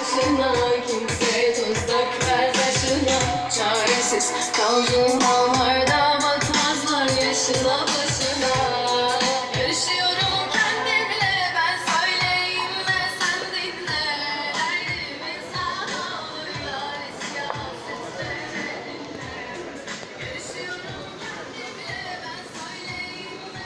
başına Kimse tuzak ver başına. Çaresiz kaldığım dağlarda Bakmazlar yaşına başına.